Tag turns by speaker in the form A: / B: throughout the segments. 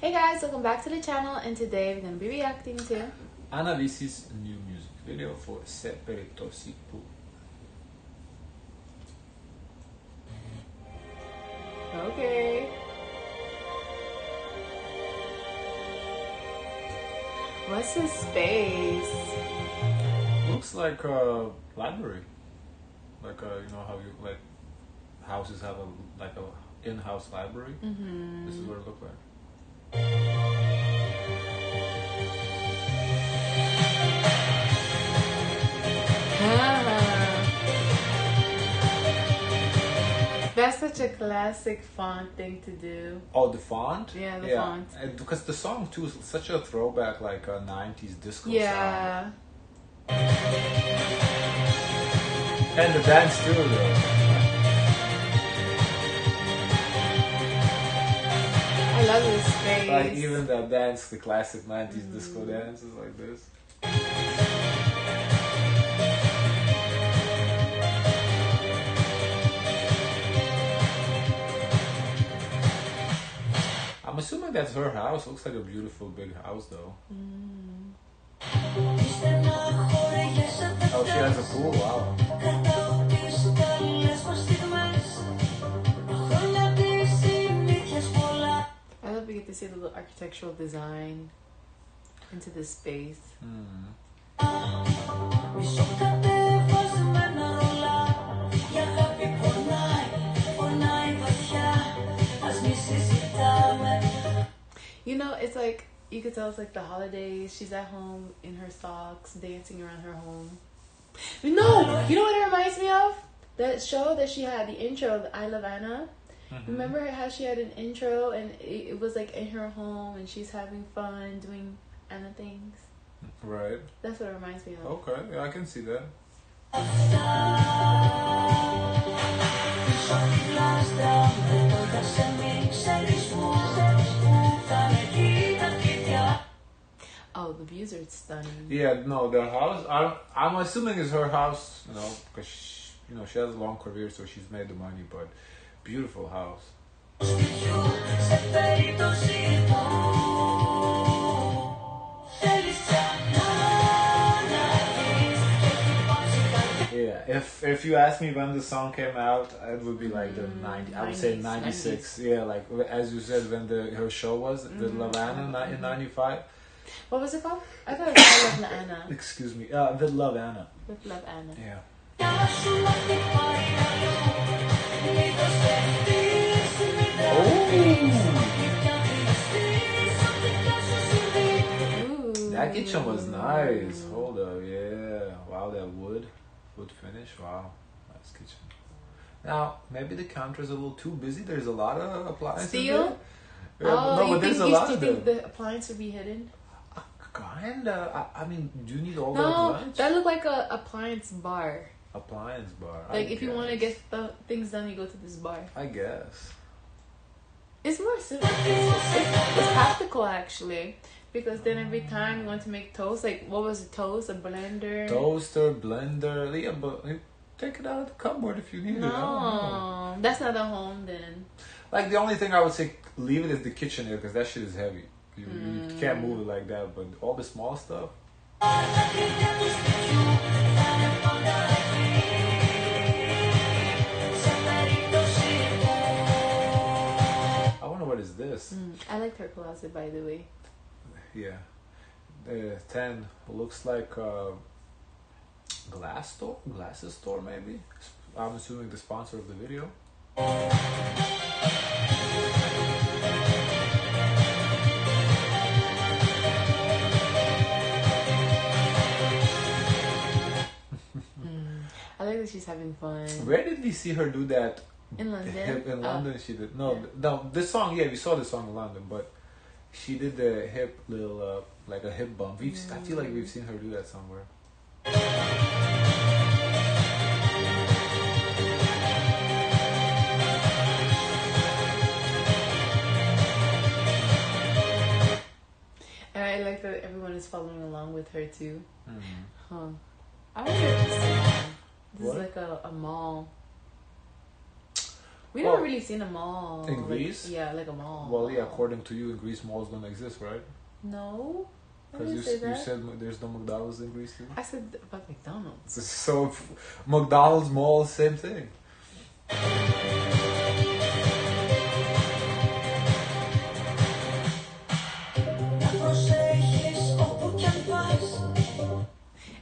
A: Hey guys, welcome back to the channel and today we're going to be reacting to
B: Anna Vissi's new music video for Se Periptosi Pou.
A: Okay. What's this space?
B: Looks like a library. Like a, you know how you like houses have a like a in-house library.
A: Mm-hmm.
B: This is what it looked like. Ah.
A: That's such a classic font thing to do.
B: Oh, the font.
A: Yeah, the font.
B: and because the song too is such a throwback, like a '90s disco
A: Yeah.
B: sound. And the dance too, though.
A: Love this space.
B: Like even the dance, the classic '90s disco mm. dance is like this. I'm assuming that's her house. Looks like a beautiful big house, though. Mm. Oh, she has a pool. Wow.
A: To see the little architectural design into this space.
B: Hmm.
A: You know, it's like you could tell it's like the holidays. She's at home in her socks, dancing around her home. No, you know what it reminds me of? That show that she had, the intro, of I Love Anna. Mm-hmm. Remember how she had an intro and it, it was like in her home and she's having fun doing Anna things?
B: Right.
A: That's what it reminds me of.
B: Okay. Yeah, I can see that.
A: Oh, the views are stunning.
B: Yeah. No, the house. I'm. I'm assuming it's her house. You know, because you know she has a long career, so she's made the money. But beautiful house. Yeah. If if you ask me when the song came out, it would be like the ninety. I would say ninety six. Yeah, like as you said when the her show was with Lavana ni- in ninety five.
A: What was it called? I thought it was Love Anna.
B: Excuse me. Uh, with Love Anna.
A: With Love Anna.
B: Yeah. That kitchen was nice. Hold up, yeah. Wow, that wood, wood finish. Wow, nice kitchen. Now maybe the counter is a little too busy. There's a lot of appliances.
A: Steel?
B: There. Uh,
A: oh,
B: no,
A: you
B: but
A: think,
B: there's a
A: you,
B: lot
A: do
B: of
A: think the appliance would be hidden?
B: Uh, kinda. I, I mean, do you need all
A: No,
B: that much?
A: that looked like a appliance bar.
B: Appliance bar. I
A: Like if you want to get the things done, you go to this bar.
B: I guess.
A: It's more simple. It's, it's, it's practical actually, because then every time you want to make toast, like what was it, toast, a blender?
B: Toaster, blender. Yeah, but take it out of the cupboard if you need it. I don't know.
A: No, that's not a home then.
B: Like the only thing I would say, leave it is the kitchen area because that shit is heavy. You, you can't move it like that. But all the small stuff. I wonder what is this.
A: Mm, I like her closet by the way.
B: Yeah, the ten looks like a glass store, glasses store maybe. I'm assuming the sponsor of the video. Hmm.
A: I like that she's having fun
B: Where did we see her do that?
A: in London.
B: In
A: Oh.
B: London, she did. No,
A: Yeah.
B: no, this song, yeah, we saw this song in London, but she did the hip little, uh, like a hip bump. We've, I feel like we've seen her do that somewhere.
A: And I like that everyone is following along with her too.
B: Mhm.
A: Huh. I wonder if this is, this is like a, a mall. We
B: well,
A: never oh. really seen a mall.
B: In Greece?
A: Like, yeah, like a mall.
B: Well, yeah, according to you, in Greece, malls don't exist, right?
A: No.
B: Because you, you, said there's no McDonald's in Greece too?
A: I said about McDonald's.
B: So, McDonald's, mall, same thing.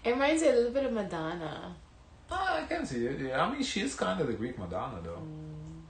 A: It reminds me a little bit of Madonna.
B: Oh, I can see it. Yeah, I mean, she's kind of the Greek Madonna, though. Mm.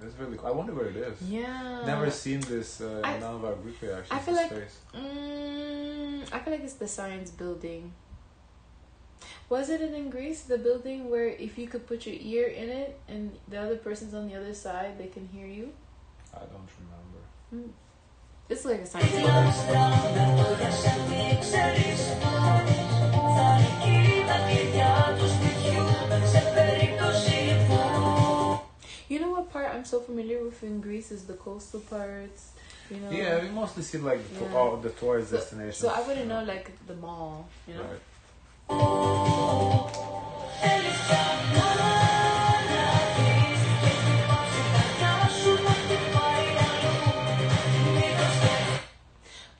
B: That's really cool. I wonder where it is.
A: yeah.
B: Never seen this uh, in
A: I-
B: none of our Greek reactions.
A: I feel like-
B: face.
A: Mm, I feel like it's the science building. Was it in Greece, the building where if you could put your ear in it and the other person's on the other side, they can hear you?
B: I don't remember.
A: It's like a science building. I'm so familiar with in Greece is the coastal parts. You know,
B: yeah, we mostly see like all the tourist
A: so,
B: destinations.
A: So I wouldn't know. know. like the mall. You know.
B: Right.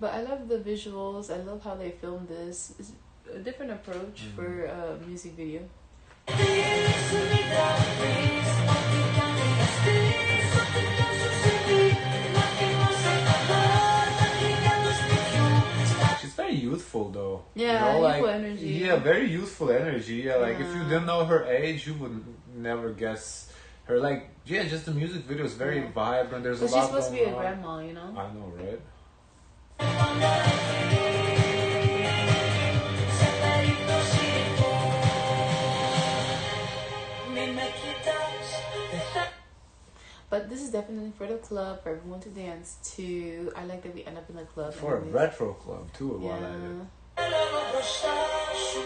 A: But I love the visuals. I love how they filmed this. It's a different approach
B: mm-hmm.
A: for a music video
B: youthful though.
A: Yeah,
B: you know, like,
A: youthful energy.
B: Yeah, very youthful energy. Yeah, like if you didn't know her age, you would never guess her. Like, yeah, just the music video is very
A: Yeah.
B: vibrant. There's
A: But
B: a
A: she's
B: lot
A: supposed to be a grandma, you know.
B: I know, right?
A: But this is definitely for the club for everyone to dance to. I like that we end up in the club.
B: For a
A: anyways.
B: retro club too. While at it.
A: Yeah.
C: Θέλω μπροστά σου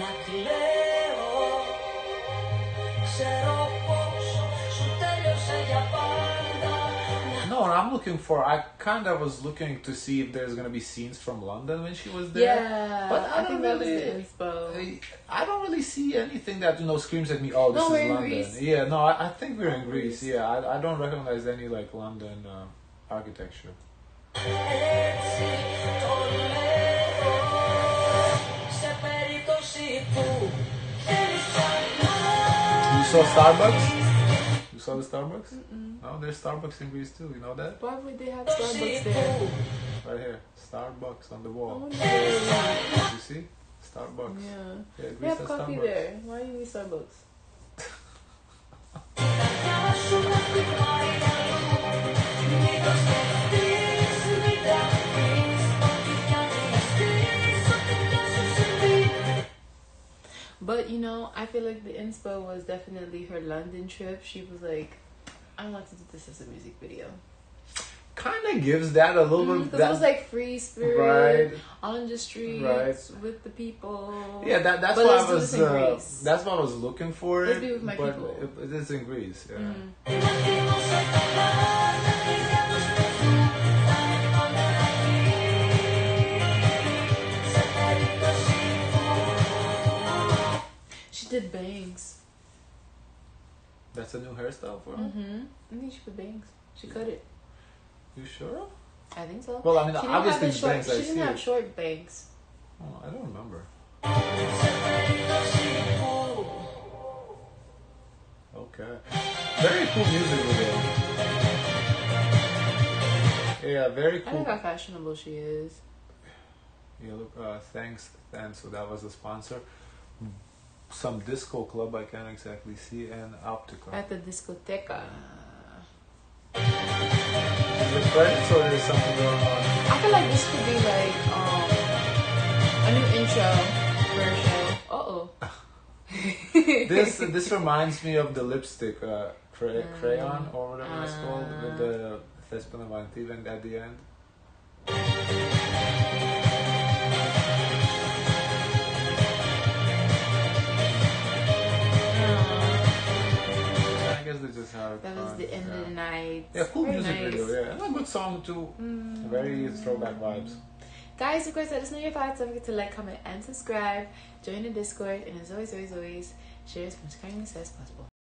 C: να κλαίω Ξέρω
B: know I'm looking for? I kind of was looking to see if there's gonna be scenes from London when she was there.
A: Yeah,
B: but I,
A: I
B: don't really. I, I don't really see anything that you know screams at me. Oh, this
A: no,
B: is London. Yeah, no, I, I think we're in Greece. Greece. Yeah, I, I don't recognize any like London uh, architecture. You saw Starbucks. You saw the Starbucks? No, oh, there's Starbucks in Greece too. You know that?
A: Why would they have oh, Starbucks there?
B: Right here, Starbucks on the wall.
A: wonder where-
B: You see? Starbucks.
A: Yeah.
B: Yeah,
A: We have
B: has
A: coffee
B: Starbucks.
A: there. Why do you need Starbucks? know, I feel like the inspo was definitely her London trip. She was like, I want to do this as a music video.
B: Kind of gives that a little
A: Because
B: bit.
A: it was like free spirit
B: Right.
A: on the streets
B: Right.
A: with the people.
B: yeah, that, that's
A: But
B: what I was. Uh, that's what I was looking for.
A: Let's
B: it,
A: be with my
B: but
A: people.
B: It, it is in Greece. Yeah.
A: Mm. did bangs.
B: That's a new hairstyle for her.
A: Mm-hmm. I think she put bangs. She yeah. cut it.
B: You sure?
A: I think so.
B: Well, I mean,
A: she
B: obviously bangs.
A: She
B: I
A: didn't
B: see
A: have short bangs.
B: Oh, I don't remember.
C: Oh.
B: Okay. Very cool music video. Yeah, very cool.
A: I like how fashionable she is.
B: Yeah, look, uh, thanks, thanks. So that was the sponsor. Some disco club I can't exactly see, and Optica.
A: At the discoteca.
B: Is it friends or is something going on?
A: I feel like this could be like um a new intro show. Uh oh.
B: This this reminds me of the lipstick uh, cray-
A: Mm.
B: crayon or whatever it's called with the Thespin Avanti and at the end.
A: That the end
B: yeah.
A: of the night.
B: Yeah, cool
A: Very
B: music
A: nice.
B: video. Yeah, and a good song too.
A: Mm.
B: Very throwback vibes.
A: Guys, of course, let us know your thoughts. Don't forget to like, comment, and subscribe. Join the Discord. And as always, always, always, share as much kindness as possible.